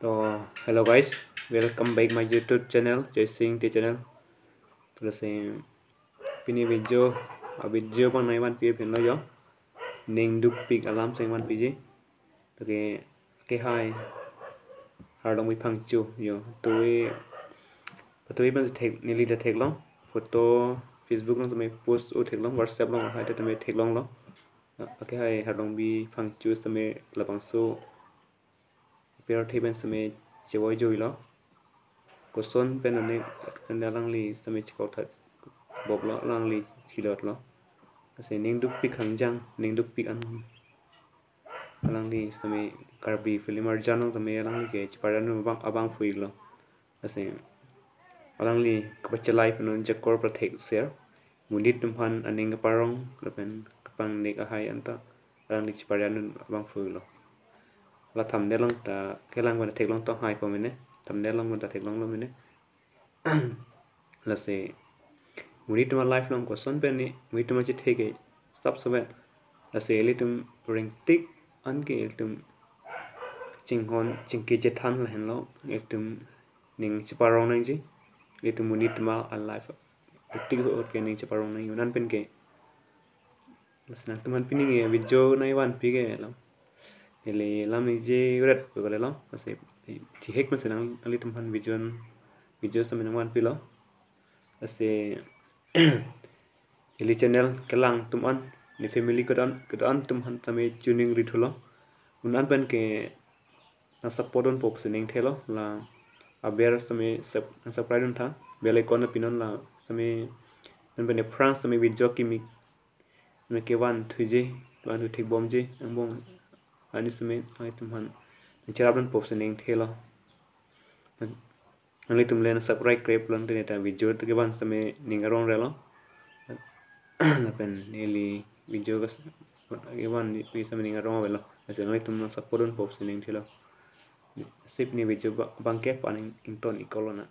तो hello guys welcome back my YouTube channel Jai Singh T channel तो पीने video video को नई बात पीए फिर जो निंगदुक पिक अलार्म से बात पीजे तो के के हाय, हार्ड ऑफ़ फंक्चू यो तो ये तो, तो ये बस ठेक, नीली ठेक लो फ़ोटो फेसबुक में तुम्हें पोस्ट वो ठेक लो व्हाट्सएप लो हाय तो, तो तुम्हें ठेक लो। लो ओके हाय, हार्ड ऑफ़ फंक्चू तुम्हें तो लबंसो pero thiben same chewoi joi lo ko son pen ane kan lang li same chiko that bob lo lang li khilot lo ase ning duk pi khang jang ning duk pi an lang li same karbi filimar jano same lang li ke chparan bang abang phui lo ase alang li kapcha life no jakor pra thek ser munit tum han aning parong lapen kapang nek ahai anta alang li chparan bang lo là thầm đen long ta cái lang mình thiệt long to hai của mình đấy thầm đen long mình ta thiệt long long mình đấy là sẽ muri tuma life long son pen ni muri tuma chi thege sab sobe la se li tum ring tik an ke tum ching hon ching ke je than la hen lo ek tum ning chi parong nang ji li tum muri tuma al life tik ho ke ning chi parong nang yunan pen ke la snak tuman pining video nai wan pi ke lam ele lam je red ko le lo ase thì hết mình sẽ năng li tum han video video sa mình wan pi lo ase ele channel kelang tum an ni family ko dan ko dan tum han tame tuning ri thulo un an pen ke na support on pop sining thelo la aber same subscribe on tha bell icon pinon la same an pen france same video ki mi me ke wan thuje wan thu thik bom je ang bom pi same ningarong velo ase noi tum support on pop sening thela sip ni video bangke paning ington ikolona